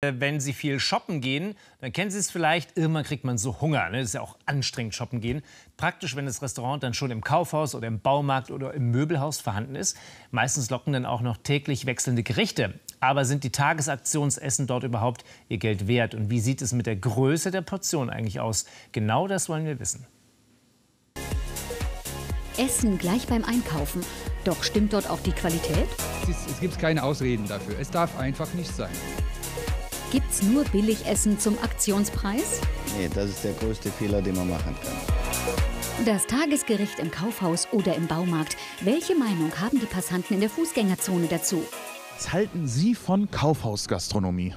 Äh, wenn Sie viel shoppen gehen, dann kennen Sie es vielleicht, irgendwann kriegt man so Hunger. Ne? Das ist ja auch anstrengend, shoppen gehen. Praktisch, wenn das Restaurant dann schon im Kaufhaus oder im Baumarkt oder im Möbelhaus vorhanden ist. Meistens locken dann auch noch täglich wechselnde Gerichte. Aber sind die Tagesaktionsessen dort überhaupt ihr Geld wert? Und wie sieht es mit der Größe der Portion eigentlich aus? Genau das wollen wir wissen. Essen gleich beim Einkaufen. Doch stimmt dort auch die Qualität? Es, ist, es gibt keine Ausreden dafür. Es darf einfach nicht sein. Gibt's nur Billigessen zum Aktionspreis? Nee, das ist der größte Fehler, den man machen kann. Das Tagesgericht im Kaufhaus oder im Baumarkt. Welche Meinung haben die Passanten in der Fußgängerzone dazu? Was halten Sie von Kaufhausgastronomie?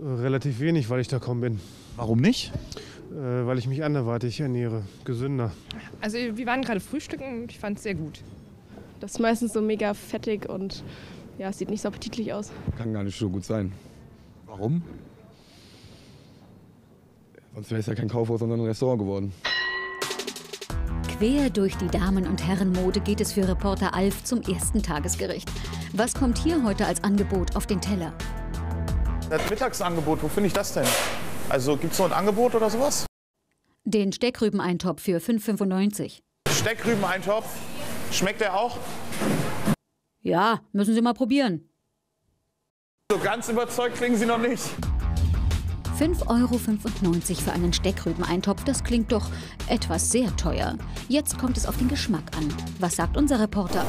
Relativ wenig, weil ich da kaum bin. Warum nicht? Äh, weil ich mich anderweitig ernähre, gesünder. Also wir waren gerade frühstücken und ich fand es sehr gut. Das ist meistens so mega fettig und ja, es sieht nicht so appetitlich aus. Kann gar nicht so gut sein. Warum? Sonst wäre es ja kein Kaufhaus, sondern ein Restaurant geworden. Quer durch die Damen- und Herrenmode geht es für Reporter Alf zum ersten Tagesgericht. Was kommt hier heute als Angebot auf den Teller? Das Mittagsangebot, wo finde ich das denn? Also gibt es noch ein Angebot oder sowas? Den Steckrübeneintopf für 5,95. Steckrübeneintopf? Schmeckt der auch? Ja, müssen Sie mal probieren. So ganz überzeugt klingen Sie noch nicht. 5,95 Euro für einen Steckrübeneintopf, das klingt doch etwas sehr teuer. Jetzt kommt es auf den Geschmack an. Was sagt unser Reporter?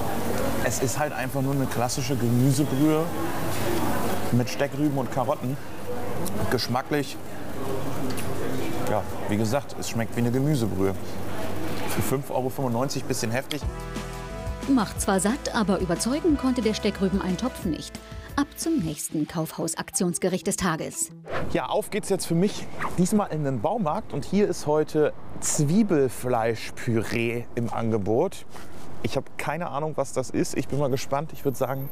Es ist halt einfach nur eine klassische Gemüsebrühe mit Steckrüben und Karotten. Geschmacklich, ja, wie gesagt, es schmeckt wie eine Gemüsebrühe. Für 5,95 Euro bisschen heftig. Macht zwar satt, aber überzeugen konnte der Steckrübeneintopf nicht. Ab zum nächsten Kaufhaus-Aktionsgericht des Tages. Ja, auf geht's jetzt für mich diesmal in den Baumarkt und hier ist heute Zwiebelfleischpüree im Angebot. Ich habe keine Ahnung, was das ist. Ich bin mal gespannt. Ich würde sagen,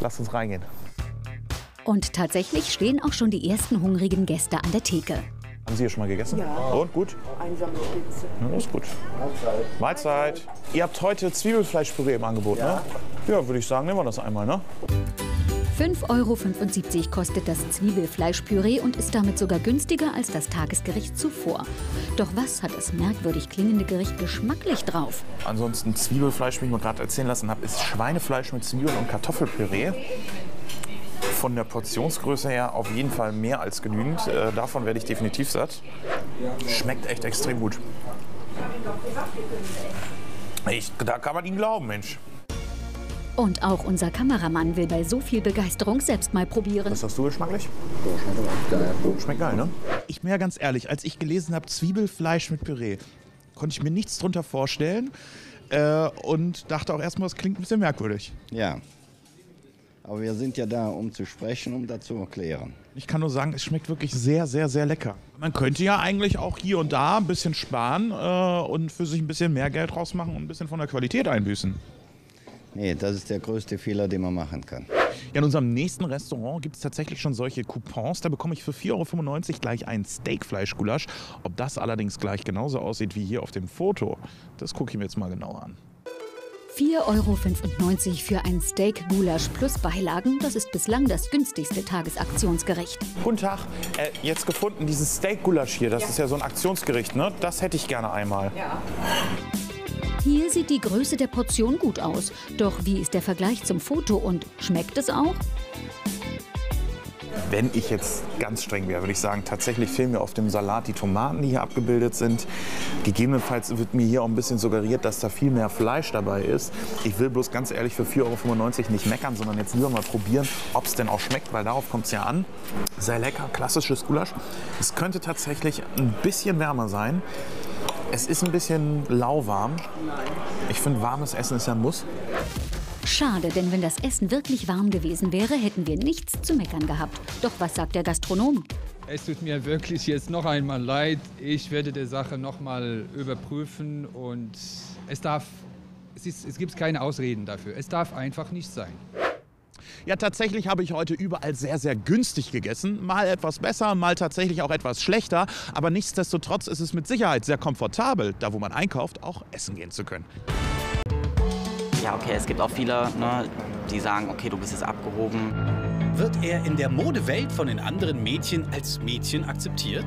lass uns reingehen. Und tatsächlich stehen auch schon die ersten hungrigen Gäste an der Theke. Haben Sie hier schon mal gegessen? Ja. Und gut? Einsame Spitze. Ja, ist gut. Mahlzeit. Mahlzeit. Ihr habt heute Zwiebelfleischpüree im Angebot, ja. ne? Ja, würde ich sagen, nehmen wir das einmal, ne? 5,75 Euro kostet das Zwiebelfleischpüree und ist damit sogar günstiger als das Tagesgericht zuvor. Doch was hat das merkwürdig klingende Gericht geschmacklich drauf? Ansonsten Zwiebelfleisch, wie ich mir gerade erzählen lassen habe, ist Schweinefleisch mit Zwiebeln und Kartoffelpüree. Von der Portionsgröße her auf jeden Fall mehr als genügend. Äh, davon werde ich definitiv satt. Schmeckt echt extrem gut. Ich, da kann man ihm glauben, Mensch. Und auch unser Kameramann will bei so viel Begeisterung selbst mal probieren. Was hast du geschmacklich? Schmeckt geil, ne? Ich bin ja ganz ehrlich, als ich gelesen habe Zwiebelfleisch mit Püree, konnte ich mir nichts drunter vorstellen äh, und dachte auch erstmal, das klingt ein bisschen merkwürdig. Ja. Aber wir sind ja da, um zu sprechen, um das zu erklären. Ich kann nur sagen, es schmeckt wirklich sehr, sehr, sehr lecker. Man könnte ja eigentlich auch hier und da ein bisschen sparen äh, und für sich ein bisschen mehr Geld rausmachen und ein bisschen von der Qualität einbüßen. Nee, das ist der größte Fehler, den man machen kann. Ja, in unserem nächsten Restaurant gibt es tatsächlich schon solche Coupons. Da bekomme ich für 4,95 Euro gleich ein Steakfleischgulasch. Ob das allerdings gleich genauso aussieht wie hier auf dem Foto, das gucke ich mir jetzt mal genauer an. 4,95 Euro für ein Steak-Gulasch plus Beilagen, das ist bislang das günstigste Tagesaktionsgericht. Guten Tag, äh, jetzt gefunden, dieses Steak-Gulasch hier, das ja. ist ja so ein Aktionsgericht, ne? Das hätte ich gerne einmal. Ja. Hier sieht die Größe der Portion gut aus. Doch wie ist der Vergleich zum Foto und schmeckt es auch? Wenn ich jetzt ganz streng wäre, würde ich sagen, tatsächlich fehlen mir auf dem Salat die Tomaten, die hier abgebildet sind. Gegebenenfalls wird mir hier auch ein bisschen suggeriert, dass da viel mehr Fleisch dabei ist. Ich will bloß ganz ehrlich für 4,95 Euro nicht meckern, sondern jetzt lieber mal probieren, ob es denn auch schmeckt, weil darauf kommt es ja an. Sehr lecker, klassisches Gulasch. Es könnte tatsächlich ein bisschen wärmer sein. Es ist ein bisschen lauwarm. Ich finde, warmes Essen ist ja ein Muss. Schade, denn wenn das Essen wirklich warm gewesen wäre, hätten wir nichts zu meckern gehabt. Doch was sagt der Gastronom? Es tut mir wirklich jetzt noch einmal leid. Ich werde die Sache noch mal überprüfen und es darf, es, ist, es gibt keine Ausreden dafür. Es darf einfach nicht sein. Ja, tatsächlich habe ich heute überall sehr, sehr günstig gegessen. Mal etwas besser, mal tatsächlich auch etwas schlechter. Aber nichtsdestotrotz ist es mit Sicherheit sehr komfortabel, da wo man einkauft, auch essen gehen zu können. Ja, okay, es gibt auch viele, ne, die sagen, okay, du bist jetzt abgehoben. Wird er in der Modewelt von den anderen Mädchen als Mädchen akzeptiert?